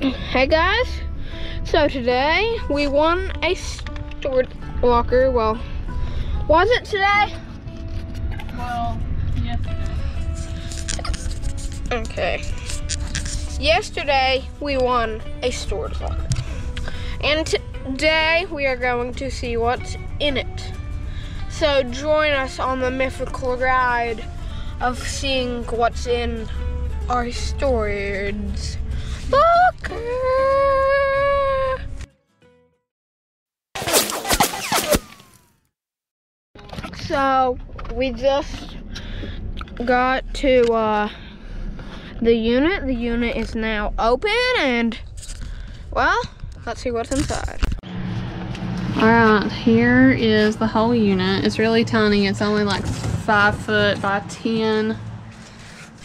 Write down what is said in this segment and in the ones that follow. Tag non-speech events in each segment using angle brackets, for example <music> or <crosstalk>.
Hey guys, so today we won a stored locker. Well, was it today? Well, yesterday. Okay. Yesterday we won a storage locker. And today we are going to see what's in it. So join us on the mythical ride of seeing what's in our storage locker. So we just got to uh, the unit. The unit is now open and well, let's see what's inside. All right, here is the whole unit. It's really tiny. It's only like five foot by 10.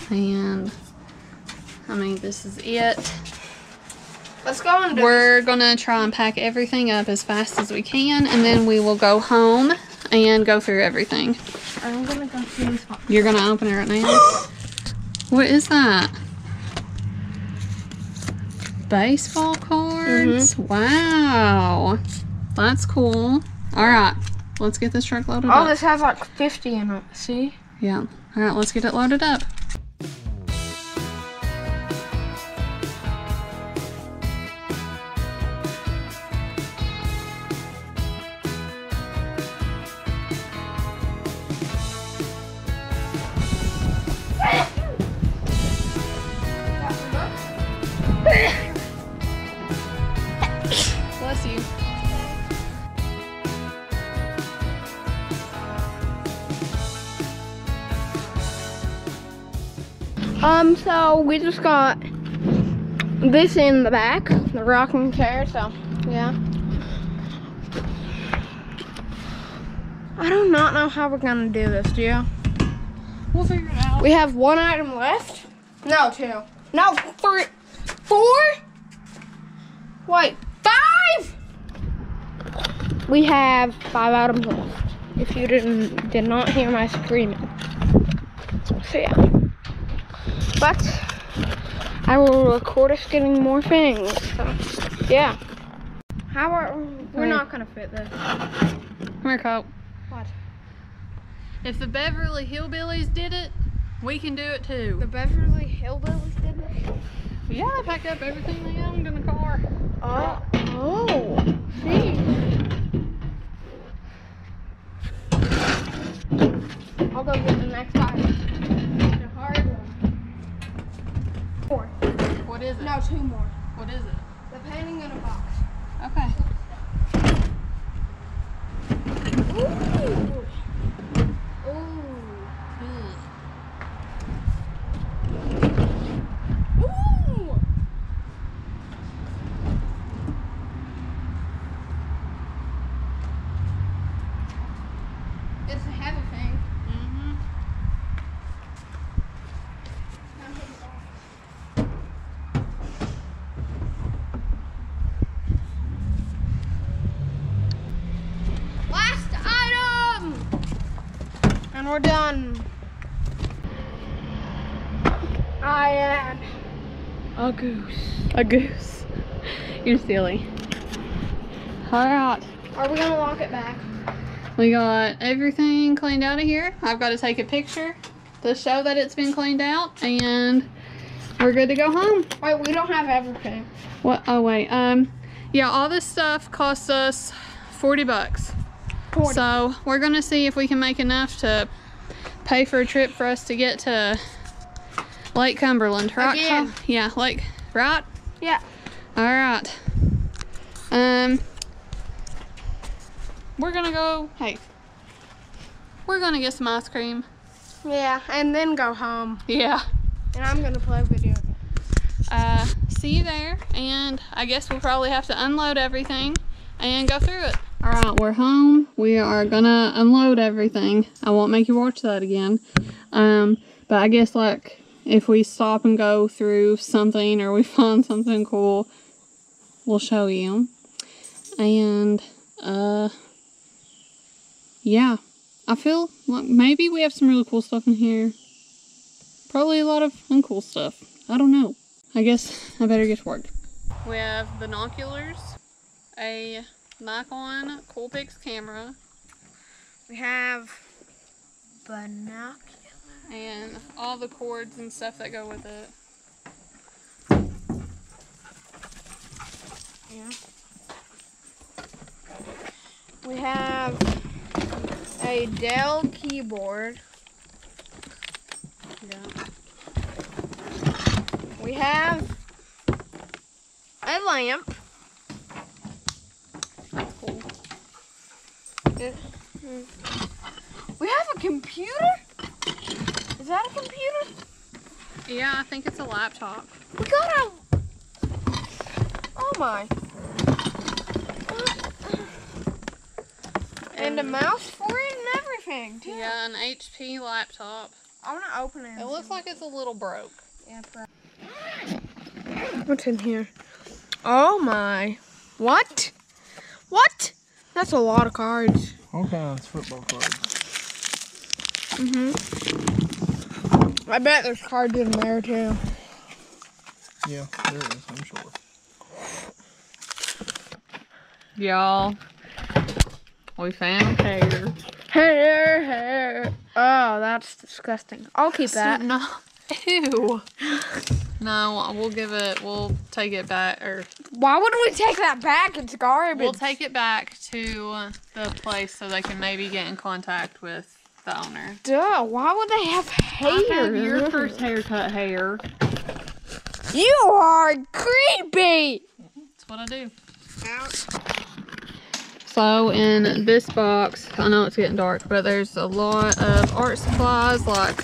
And I mean, this is it. Let's go and We're gonna try and pack everything up as fast as we can and then we will go home and go through everything. I'm gonna go see this one. You're gonna open it right now? what is that? Baseball cards? Mm-hmm. Wow. That's cool. Alright, let's get this truck loaded Oh, up. Oh, this has like 50 in it. See? Yeah. Alright, let's get it loaded up. Um, so we just got this in the back, the rocking chair, so yeah. I do not know how we're gonna do this, do you? We'll figure it out. We have one item left. No, two. No, three. Four? Wait, five? We have five items left. If you didn't did not hear my screaming. So yeah. But I will record us getting more things. So yeah. How are we're Right. not gonna fit this. Come here, Cope. What? If the Beverly Hillbillies did it, we can do it too. The Beverly Hillbillies did it. Yeah, I packed up everything they owned in the car. Uh, oh, oh, see. I'll go get the next item. The hard one. Four. What is it? No, two more. What is it? The painting in a box. Okay. Ooh. It's a heavy thing. Mm-hmm. Last item! And we're done. I am a goose. A goose. You're silly. Alright. Are we gonna lock it back? We got everything cleaned out of here. I've got to take a picture to show that it's been cleaned out and we're good to go home. Wait, we don't have everything. What? Oh, wait. Um, yeah, all this stuff cost us 40 bucks. 40. So we're gonna see if we can make enough to pay for a trip for us to get to Lake Cumberland, right? Again. Yeah, Lake, right? Yeah. All right. Um, we're gonna go. Hey, we're gonna get some ice cream. Yeah, and then go home. Yeah. And I'm gonna play video games. Uh, see you there, and I guess we'll probably have to unload everything and go through it. All right, we're home. We are gonna unload everything. I won't make you watch that again. Um, but I guess like if we stop and go through something or we <laughs> find something cool, we'll show you. And uh, yeah, I feel like maybe we have some really cool stuff in here. Probably a lot of uncool stuff. I don't know. I guess I better get to work. We have binoculars, a Nikon Coolpix camera, We have binoculars. and all the cords and stuff that go with it. Yeah. We have a Dell keyboard. Yeah. We have a lamp. That's cool. Hmm. We have a computer? Is that a computer? Yeah, I think it's a laptop. We got a. Oh my. And a mouse for it and everything, too. Yeah, an HP laptop. I want to open it. It looks like it's a little broke. Yeah, What's in here? Oh my. What? What? That's a lot of cards. Okay, kinds of football cards. Mm-hmm. I bet there's cards in there too. Yeah, there is, I'm sure. Y'all, we found hair. Hair, hair. Oh, that's disgusting. I'll keep that. No. <laughs> Ew. No, we'll give it, we'll take it back, or Why wouldn't we take that back? It's garbage. we'll take it back to the place so they can maybe get in contact with the owner. Duh. Why would they have hair? I have your first haircut hair. You are creepy. That's what I do. So in this box, I know it's getting dark, but there's a lot of art supplies like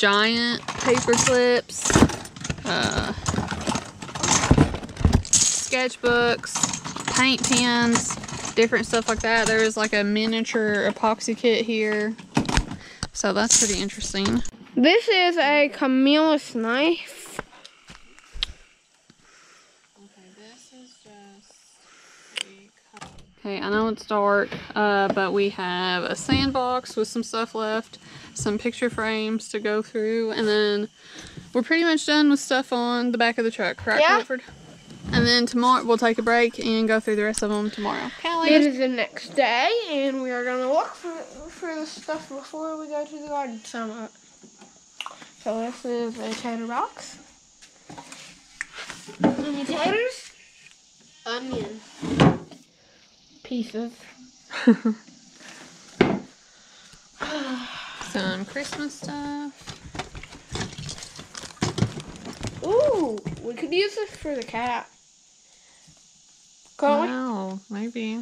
giant paper clips, uh, sketchbooks, paint pens, different stuff like that. There is like a miniature epoxy kit here. So that's pretty interesting. This is a Camillus knife. Okay, this is just Okay, I know it's dark, uh, but we have a sandbox with some stuff left, some picture frames to go through, and then we're pretty much done with stuff on the back of the truck, right, Yeah. Clifford? And then tomorrow we'll take a break and go through the rest of them tomorrow. Callie, It is the next day, and we are gonna look for for the stuff before we go to the garden summit. So this is a tater box. Any taters? Onion pieces. <laughs> some Christmas stuff. Ooh, we could use this for the cat. Go. Wow, maybe.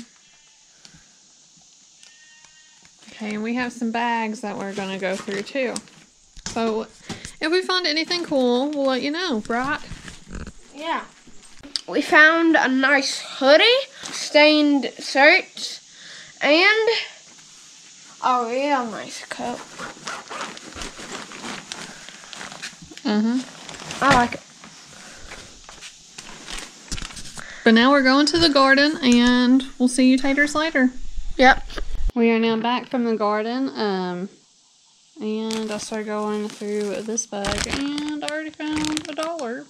Okay, and we have some bags that we're gonna go through too. So if we find anything cool, we'll let you know, right? Yeah. We found a nice hoodie, stained shirt, and a real nice coat. Uh-huh. I like it. But now we're going to the garden and we'll see you taters later. Yep. We are now back from the garden. Um and I started going through this bag and I already found a dollar.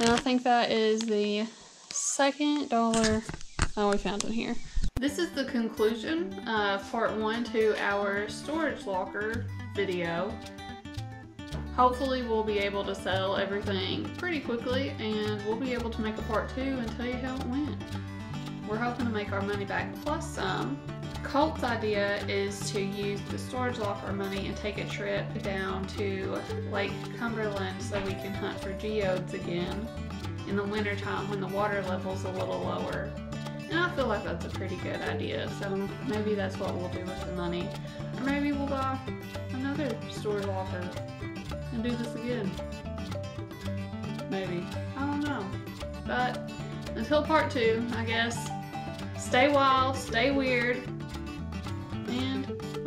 And I think that is the second dollar oh we found it here. This is the conclusion of part one to our storage locker video. Hopefully we'll be able to sell everything pretty quickly and we'll be able to make a part two and tell you how it went. We're hoping to make our money back plus some. Colt's idea is to use the storage locker money and take a trip down to Lake Cumberland so we can hunt for geodes again in the wintertime when the water level's a little lower. And I feel like that's a pretty good idea, so maybe that's what we'll do with the money. Or maybe we'll buy another storage locker and do this again. Maybe. I don't know. But until part two, I guess, stay wild, stay weird,